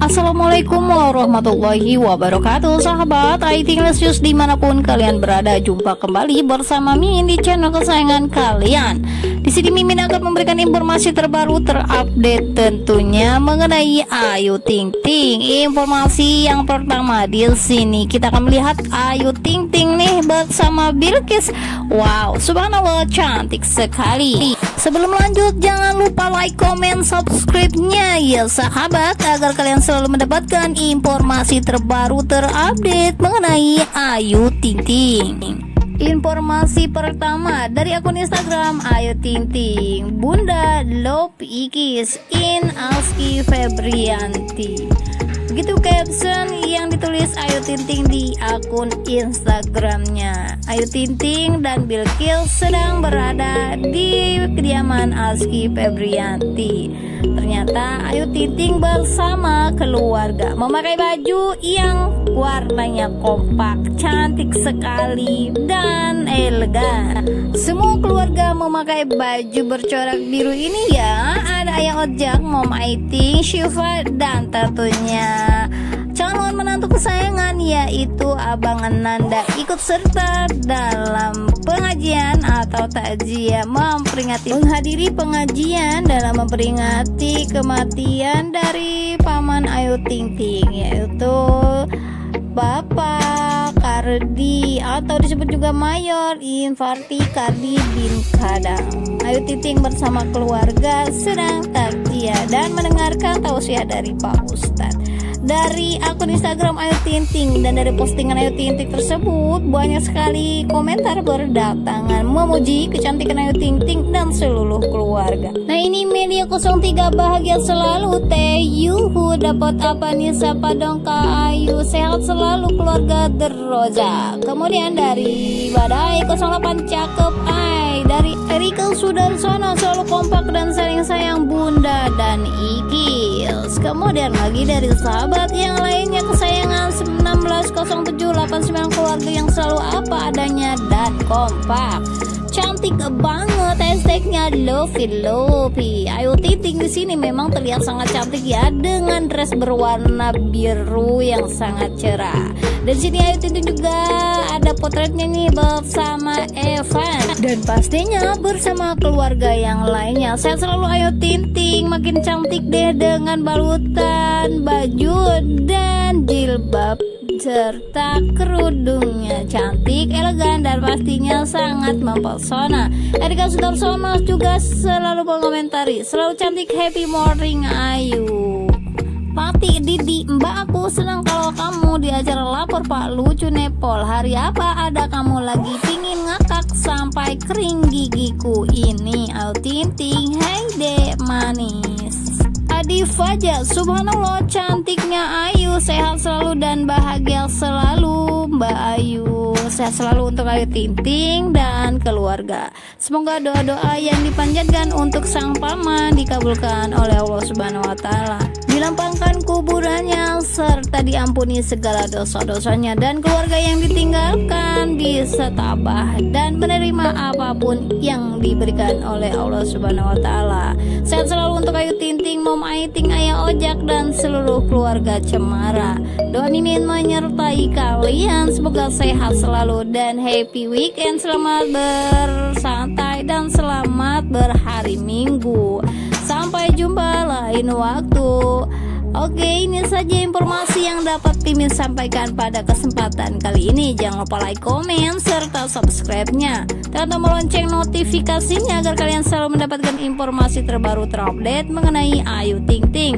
Assalamualaikum warahmatullahi wabarakatuh. Sahabat IT Lesius di mana pun kalian berada Jumpa kembali bersama Mimin di channel kesayangan kalian Di sini Mimin akan memberikan informasi terbaru terupdate tentunya Mengenai Ayu Ting Ting. Informasi yang pertama di sini Kita akan melihat Ayu Ting Ting nih bersama Bilkis. Wow subhanallah cantik sekali. Sebelum lanjut jangan lupa like, comment, subscribe-nya ya sahabat Agar kalian selalu mendapatkan informasi terbaru terupdate mengenai Ayu Ting Ting Informasi pertama dari akun Instagram Ayu Ting Ting Bunda Love Ikis in Alski Febrianti. Begitu caption yang ditulis Ayu Tinting di akun Instagramnya. Ayu Tinting dan Bilkil sedang berada di kediaman Aski Febrianti Ternyata Ayu Tinting bersama keluarga. Memakai baju yang warnanya kompak, cantik sekali dan elegan. Semua keluarga memakai baju bercorak biru ini ya. Ada Ayah Ojak, Mom Aiting, Syifa dan tentunya yaitu Abang Nanda ikut serta dalam pengajian atau takziah memperingati menghadiri pengajian dalam memperingati kematian dari paman Ayu Ting Ting yaitu Bapak Kardi atau disebut juga Mayor Infarti Kardi bin Kadang. Ayu Ting bersama keluarga sedang takziah dan mendengarkan tausiah dari Pak Ustadz dari akun Instagram Ayu Tinting dan dari postingan Ayu Tinting tersebut banyak sekali komentar berdatangan memuji kecantikan Ayu Tinting dan seluruh keluarga. Nah ini media 03 bahagia selalu Teh Yuhu dapat apa nih siapa dong Kak Ayu sehat selalu keluarga Deroja. Kemudian dari Badai 08 cakep Erika Sudarsono selalu kompak dan saling sayang Bunda dan Ikils. Kemudian lagi dari sahabat yang lainnya kesayangan 160789 keluarga yang selalu apa adanya dan kompak cantik banget hashtagnya Lofi Lofi. Ayu Titing di sini memang terlihat sangat cantik ya dengan dress berwarna biru yang sangat cerah. Dan sini Ayu Titing juga ada potretnya nih bersama Evan. Dan pastinya bersama keluarga yang lainnya. Saya selalu Ayu Tinting makin cantik deh dengan balutan baju dan jilbab serta kerudungnya. Cantik, pastinya sangat mempesona. Erika Sudarsono juga selalu mengomentari, selalu cantik, happy morning Ayu. Pati Didi, mbak aku senang kalau kamu di acara lapor Pak. Lucu nepol Hari apa ada kamu lagi pingin ngakak sampai kering gigiku ini? Ayu Tinting, hey dek manis. Adi Fajar Subhanallah cantiknya Ayu. Sehat selalu dan bahagia selalu Mbak Ayu Sehat selalu untuk Ayu Tinting dan keluarga. Semoga doa-doa yang dipanjatkan untuk sang paman Dikabulkan oleh Allah Subhanahu Wa Taala. Dilampangkan kuburannya Serta diampuni segala dosa-dosanya Dan keluarga yang ditinggalkan Bisa tabah dan menerima apa pun yang diberikan oleh Allah Subhanahu Wa Taala Tinting Mom Aiting, Ayah Ojak, dan seluruh keluarga Cemara. Doa Mimin menyertai kalian. Semoga sehat selalu dan happy weekend. Selamat bersantai dan selamat berhari Minggu. Sampai jumpa lain waktu. Oke, ini saja informasi yang dapat Mimin sampaikan pada kesempatan kali ini. Jangan lupa like, komen, serta subscribe-nya. Dan tombol lonceng notifikasinya agar kalian selalu mendapatkan informasi terbaru terupdate mengenai Ayu Ting Ting.